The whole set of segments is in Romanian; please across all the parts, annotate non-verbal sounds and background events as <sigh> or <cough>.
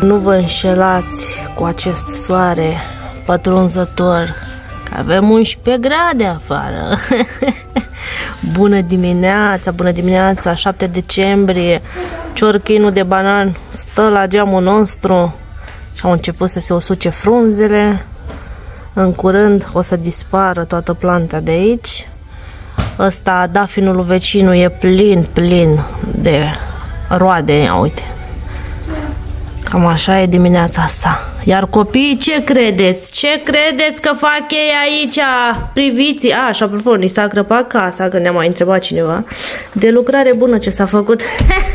Nu vă înșelați cu acest soare pătrunzător, că avem 11 grade afară. <laughs> bună dimineața, bună dimineața, 7 decembrie, ciorchinul de banan stă la geamul nostru și au început să se usuce frunzele. În curând o să dispară toată planta de aici. Ăsta, dafinul vecinul, e plin, plin de roade, ia uite. Cam așa e dimineața asta. Iar copiii ce credeți? Ce credeți că fac ei aici? Priviți! A, și apropo, ni s-a crăpat casa, că ne-a mai întrebat cineva. De lucrare bună ce s-a făcut.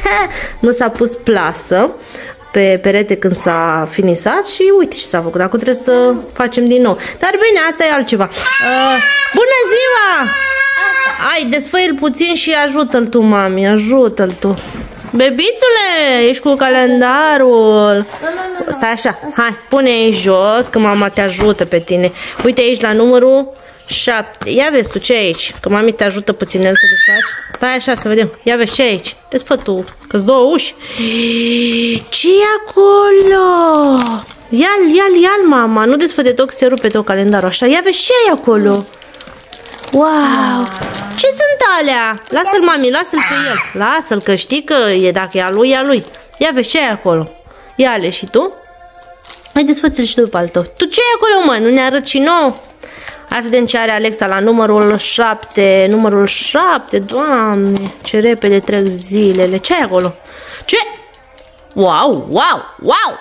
<laughs> nu s-a pus plasă pe perete când s-a finisat și uite ce s-a făcut. Acum trebuie să facem din nou. Dar bine, asta e altceva. Uh, bună ziua! Hai, desfăi-l puțin și ajută-l tu, mami, ajută-l tu. Bebițule, ești cu calendarul. Nu, nu, nu. Stai așa, hai, pune aici jos, că mama te ajută pe tine. Uite aici la numărul 7. Ia vezi tu ce e aici, că mami te ajută puțin să desfaci. Stai așa să vedem. Ia vezi ce e aici. Desfă tu, că două uși. ce e acolo? Ia-l, ia-l, ia-l, mama. Nu desfă de tot, se rupe tot calendarul. Așa, ia vezi ce e acolo. Wow! Ce sunt alea? Lasă-l, mami, lasă-l pe el. Lasă-l, că știi că e dacă e a lui, e a lui. Ia vezi ce e acolo. Ia-le și tu. Hai desfăți-l și tu după al tău. Tu ce e acolo, mă? Nu ne arăt și nouă? Hai să vedem ce are Alexa la numărul 7. Numărul 7, doamne, ce repede trec zilele. Ce ai acolo? Ce? Wow, wow, wow!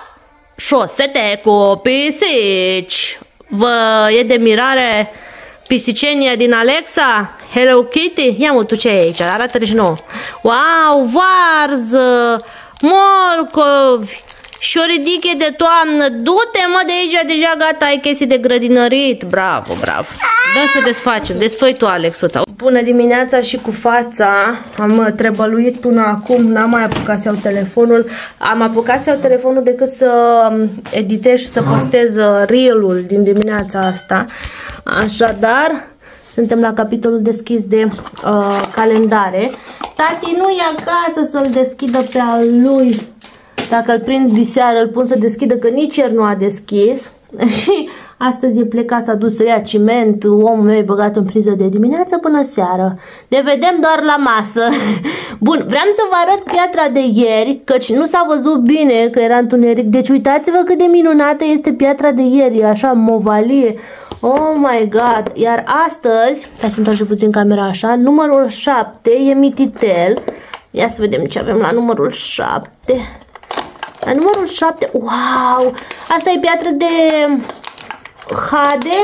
Șosete cu pisici. Vă e de mirare Pisicenia din Alexa? Hello Kitty? Ia mă, tu ce ai aici? Arată-le și nouă. Wow, varză, morcovi, șoridiche de toamnă. Du-te, mă, de aici, deja gata, ai chestii de grădinărit. Bravo, bravo. Dă să desfacem. Desfăi tu, Alexuța. Bună dimineața și cu fața. Am trebăluit până acum, n-am mai apucat să iau telefonul. Am apucat să iau telefonul decât să editez și să postez reel-ul din dimineața asta. Așadar, suntem la capitolul deschis de uh, calendare. Tati nu e acasă să-l deschidă pe al lui. Dacă îl prind diseară, îl pun să deschidă, că nici el nu a deschis. <laughs> Și astăzi e plecat, s-a dus să ia ciment, omul meu e băgat în priză de dimineață până seară. Ne vedem doar la masă. <laughs> Bun, vreau să vă arăt piatra de ieri, căci nu s-a văzut bine că era întuneric. Deci uitați-vă cât de minunată este piatra de ieri, așa movalie. Oh my god! Iar astăzi, hai să întoarce puțin camera așa, numărul 7 e mititel. Ia să vedem ce avem la numărul 7. La numărul 7, wow! Asta e piatră de Hade,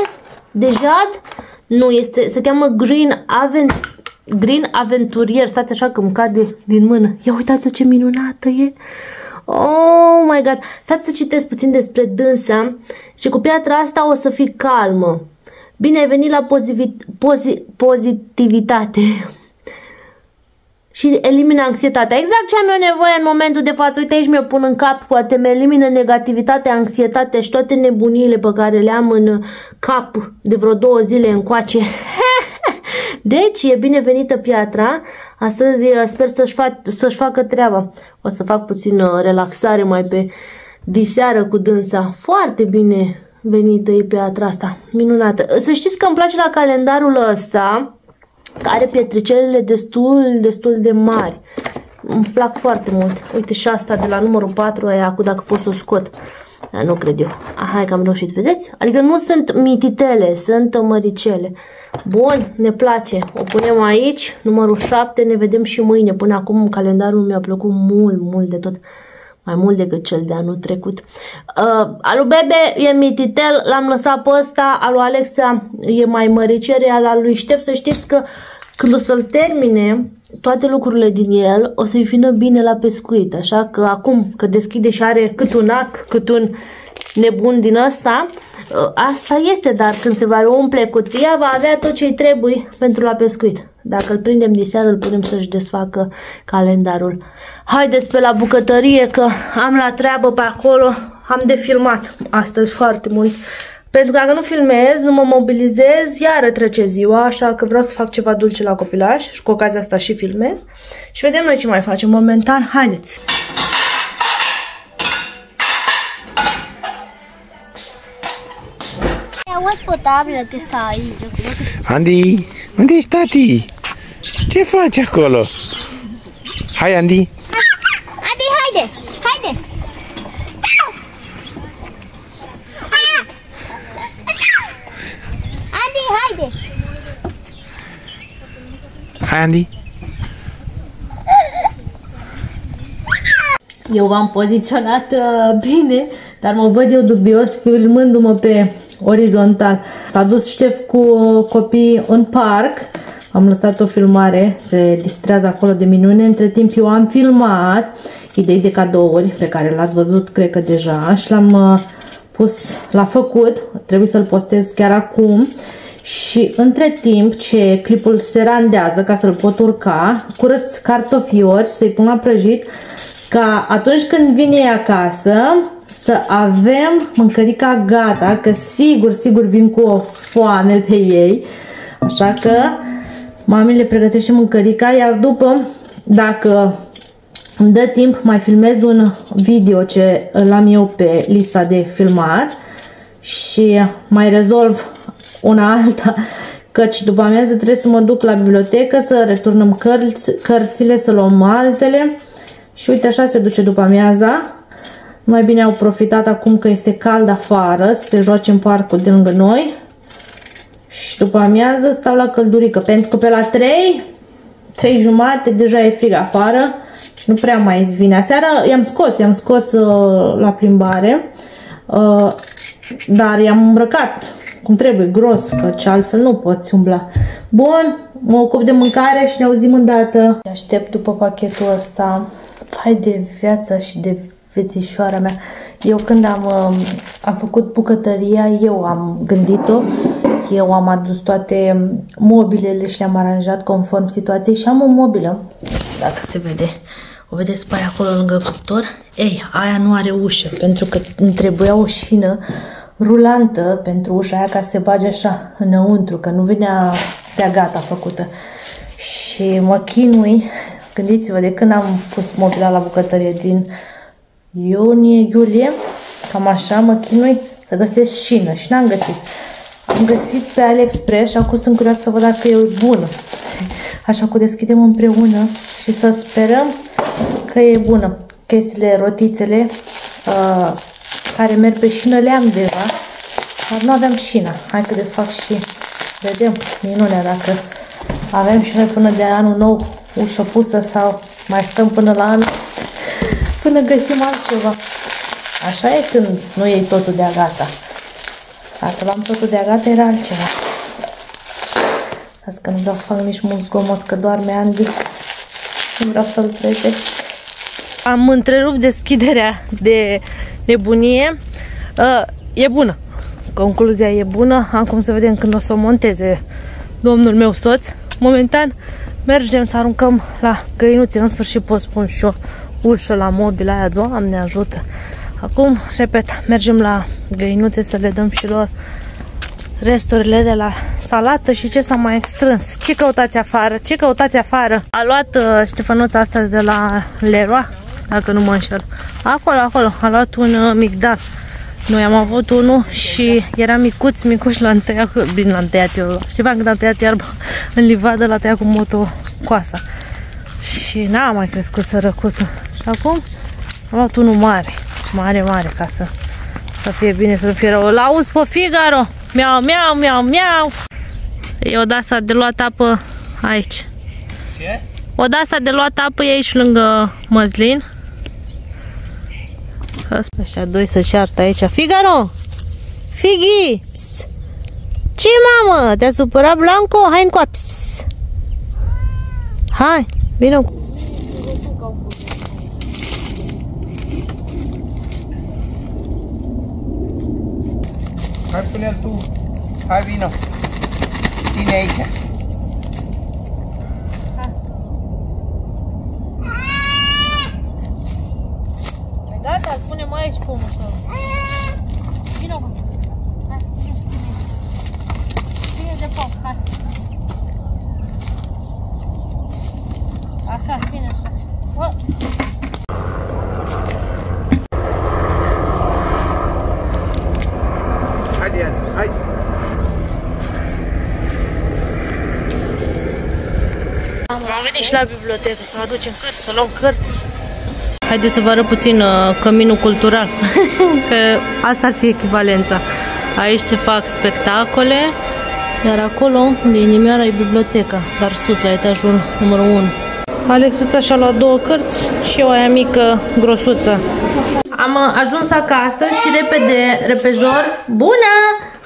de jad. Nu, este, se cheamă Green Avent Green Aventurier. Stați așa că îmi cade din mână. Ia uitați-o ce minunată e! Oh my god! Stați să citesc puțin despre dânsa și cu piatra asta o să fii calmă. Bine ai venit la pozitivitate și elimină anxietatea. Exact ce am eu nevoie în momentul de față. Uite aici mi-o pun în cap, poate mi elimină negativitatea, anxietatea și toate nebuniile pe care le am în cap de vreo două zile încoace. <laughs> Deci e binevenită piatra. Astăzi sper să-și fac, să facă treaba. O să fac puțin uh, relaxare mai pe diseară cu dânsa. Foarte bine venită e piatra asta. Minunată. Să știți că îmi place la calendarul ăsta are pietricelele destul, destul de mari. Îmi plac foarte mult. Uite și asta de la numărul 4 aia cu dacă pot să o scot. Da, nu cred eu. Hai că am reușit, vedeți? Adică nu sunt mititele, sunt măricele. Bun, ne place. O punem aici, numărul 7, ne vedem și mâine. Până acum calendarul mi-a plăcut mult, mult de tot. Mai mult decât cel de anul trecut. Uh, alu Bebe e mititel, l-am lăsat pe ăsta. Alu Alexa e mai măricere, al lui Ștef. Să știți că când o să-l termine, toate lucrurile din el o să-i fină bine la pescuit. Așa că acum că deschide și are cât un ac, cât un nebun din ăsta, ă, asta este, dar când se va umple cutia, va avea tot ce-i trebuie pentru la pescuit. Dacă îl prindem de seară, îl punem să-și desfacă calendarul. Haideți pe la bucătărie că am la treabă pe acolo, am de filmat astăzi foarte mult Pentru că dacă nu filmez, nu mă mobilizez, iară trece ziua, așa că vreau să fac ceva dulce la copilaș și cu ocazia asta și filmez. Și vedem noi ce mai facem momentan. Haideți! Auzi potabilă că stai aici. Eu cred că Andy, unde ești tati? Ce faci acolo? Hai, Andy. Hai, Andy. Eu v-am poziționat uh, bine, dar mă văd eu dubios filmându-mă pe orizontal. S-a dus șef cu copiii în parc, am lăsat o filmare, se distrează acolo de minune. Între timp eu am filmat idei de cadouri pe care l-ați văzut, cred că deja, și l-am uh, pus, l-a făcut, trebuie să-l postez chiar acum. Și între timp ce clipul se randează ca să-l pot urca, curăț cartofiori să-i pun la prăjit ca atunci când vine ea acasă să avem mâncărica gata, că sigur, sigur vin cu o foame pe ei. Așa că mami le pregătește mâncărica, iar după, dacă îmi dă timp, mai filmez un video ce îl am eu pe lista de filmat și mai rezolv una alta, căci după amiază trebuie să mă duc la bibliotecă să returnăm cărți, cărțile, să luăm altele și uite așa se duce după amiaza. Mai bine au profitat acum că este cald afară să se joace în parcul de lângă noi. Și după amiază stau la căldurică, pentru că pe la 3, 3 jumate deja e frig afară și nu prea mai vine. Aseară i-am scos, i-am scos uh, la plimbare, uh, dar i-am îmbrăcat cum trebuie, gros, ce altfel nu poți umbla. Bun, mă ocup de mâncare și ne auzim îndată. Aștept după pachetul ăsta. Fai de viața și de vețișoara mea. Eu când am, um, am făcut bucătăria, eu am gândit-o, eu am adus toate mobilele și le-am aranjat conform situației și am o mobilă, dacă se vede. O vedeți pe aia acolo lângă cuptor? Ei, aia nu are ușă, pentru că îmi trebuia o șină rulantă pentru ușa aia ca să se bage așa înăuntru, că nu venea de gata făcută. Și mă chinui, gândiți-vă, de când am pus mobila la bucătărie din iunie, iulie, cam așa mă chinui să găsesc șină și n-am găsit. Am găsit pe AliExpress și acum sunt curioasă să văd dacă e bună. Așa că deschidem împreună și să sperăm că e bună. Chestiile, rotițele uh, care merg pe șină le-am deja, dar nu aveam șina. Hai că desfac și vedem minunea dacă avem și noi până de anul nou ușă pusă sau mai stăm până la anul până găsim altceva. Așa e când nu iei totul de gata. Dacă luam totul de gata era altceva. Asta că nu vreau să fac nici mult zgomot, că doarme Andy. Nu vreau să-l trezesc. Am întrerupt deschiderea de nebunie. Uh, e bună. Concluzia e bună. Acum să vedem când o să o monteze domnul meu soț. Momentan mergem să aruncăm la găinuțe. În sfârșit pot spun și o ușă la mobil aia. Doamne ajută! Acum, repet, mergem la găinuțe să le dăm și lor resturile de la salată și ce s-a mai strâns. Ce căutați afară? Ce căutați afară? A luat uh, Ștefănuța asta de la Leroy, dacă nu mă înșel. Acolo, acolo, a luat un uh, migdal. Noi am avut unul și era micuț, micuș, l-am tăiat, bine l-am tăiat eu, Știam când am tăiat iarba <laughs> în livadă, l-a tăiat cu motocoasa. Și n-a mai crescut sărăcuțul. Și acum am luat unul mare, mare, mare, ca să, să fie bine, să nu fie rău. L-auzi pe Figaro! Miau, miau, miau, miau! E o dasa de luat apă aici. Ce? O dasa de luat apă e aici lângă măzlin. Ăștia doi să ceartă aici. Figaro! Figi! Pss, pss. Ce mamă? Te-a supărat Blanco? Hai încoa! Pss, pss, pss. Hai, vină cu... Hai pune tu. Hai vino. Ține aici. Gata, spune mai aici cum ușor. Vină cu... Hai, vină. Haide, Ian, haide. Am venit și la bibliotecă să aducem cărți, să luăm cărți. Haideți să vă arăt puțin uh, căminul cultural, <laughs> că asta ar fi echivalența. Aici se fac spectacole, iar acolo, unde e inimioara, e biblioteca, dar sus, la etajul numărul 1. Alexuța și-a luat două cărți și eu aia mică, grosuță. Am uh, ajuns acasă și repede, repejor, bună!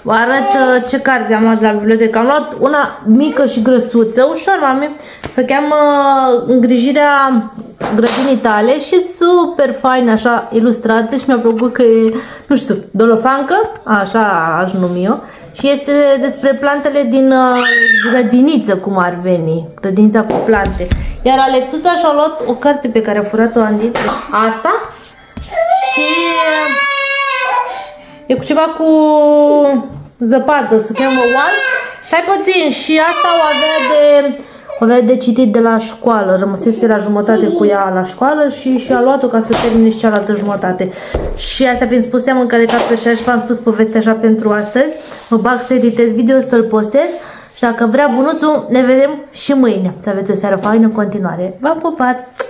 Vă arăt uh, ce carte am luat de la bibliotecă. Am luat una mică și grăsuță, ușor, mami. Se cheamă uh, Îngrijirea grădinii tale și super fain, așa, ilustrată și mi-a plăcut că e, nu știu, dolofancă, așa aș numi eu. Și este despre plantele din uh, grădiniță, cum ar veni, grădinița cu plante. Iar Alexuța și-a luat o carte pe care a furat-o Andy, asta, și E cu ceva cu zăpadă, se cheamă One. Stai puțin, și asta o avea de, o avea de citit de la școală. Rămăsese la jumătate cu ea la școală și și-a luat-o ca să termine și cealaltă jumătate. Și asta fiind spus, am încărcat pe și v-am spus povestea așa pentru astăzi. Mă bag să editez video, să-l postez. Și dacă vrea bunuțul, ne vedem și mâine. Să aveți o seară faină în continuare. V-am pupat!